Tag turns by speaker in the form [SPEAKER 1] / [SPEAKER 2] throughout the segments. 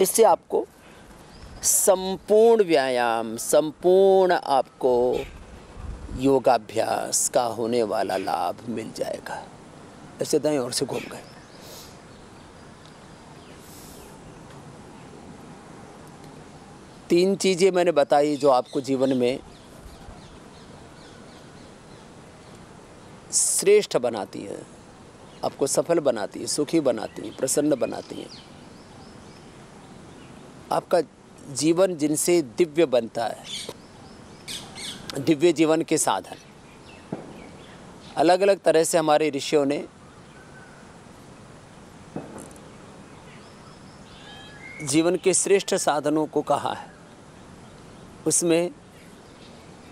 [SPEAKER 1] इससे आपको संपूर्ण व्यायाम, संपूर्ण आपको योगाभ्यास का होने वाला लाभ मिल जाएगा। ऐसे दाएँ और से घूम गए। तीन चीज़ें मैंने बताई जो आपको जीवन में श्रेष्ठ बनाती हैं, आपको सफल बनाती है, सुखी बनाती हैं, प्रसन्न बनाती हैं। आपका जीवन जिनसे दिव्य बनता है, दिव्य जीवन के साधन। अलग अलग तरह से हमारे ऋषियों ने जीवन के श्रेष्ठ साधनों को कहा है। उसमें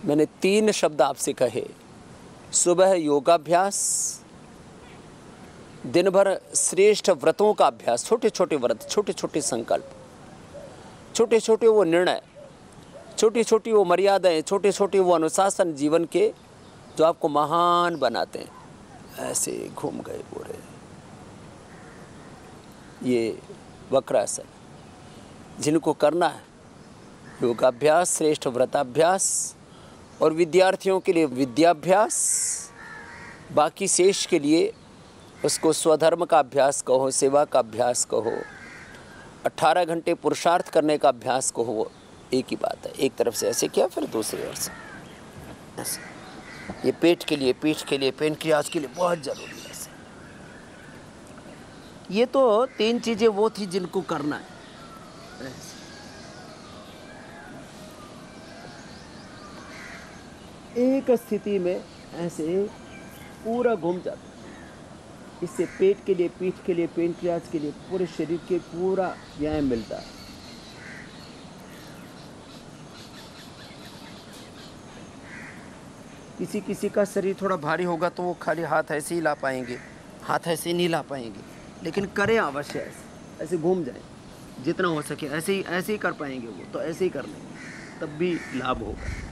[SPEAKER 1] मैंने तीन शब्द आपसे कहे। सुबह योगाभ्यास दिन भर श्रेष्ठ व्रतों का अभ्यास छोटे छोटे व्रत छोटे छोटे संकल्प। छोटे छोटे वो निर्णय छोटी छोटी वो मर्यादाएँ छोटे छोटे वो अनुशासन जीवन के जो आपको महान बनाते हैं। ऐसे घूम गए पूरे ये वक्रासन जिनको करना है, योगाभ्यास, श्रेष्ठ व्रताभ्यास और विद्यार्थियों के लिए विद्याभ्यास, बाकी शेष के लिए उसको स्वधर्म का अभ्यास कहो, सेवा का अभ्यास कहो। 18 घंटे पुरुषार्थ करने का अभ्यास कहो एक ही बात है। एक तरफ़ से ऐसे किया, फिर दूसरी ओर से। ऐसे ये पेट के लिए, पीठ के लिए पेन पेनक्रियाज के लिए बहुत ज़रूरी है ऐसे। ये तो तीन चीज़ें वो थी जिनको करना है। एक स्थिति में ऐसे पूरा घूम जाता इससे पेट के लिए, पीठ के लिए पेनक्रियाज के लिए, पूरे शरीर के पूरा व्यायाम मिलता है। किसी किसी का शरीर थोड़ा भारी होगा तो वो खाली हाथ ऐसे ही ला पाएँगे, हाथ ऐसे नहीं ला पाएँगे। लेकिन करें अवश्य ऐसे ऐसे घूम जाए। जितना हो सके ऐसे ही ऐसे ही कर पाएँगे वो तो ऐसे ही कर लेंगे, तब भी लाभ होगा।